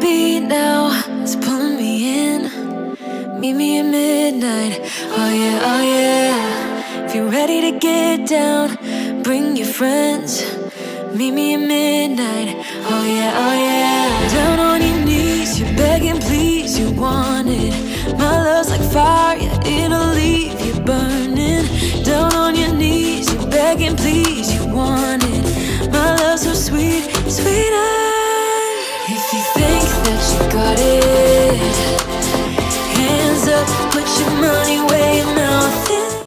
beat now is pulling me in. Meet me at midnight. Oh yeah, oh yeah. If you're ready to get down, bring your friends. Meet me at midnight. Oh yeah, oh yeah. Down on your knees, you're begging, please, you want it. My love's like fire, it'll leave you burning. Down on your knees, you're begging, please, you want it. My love's so sweet, sweet if you think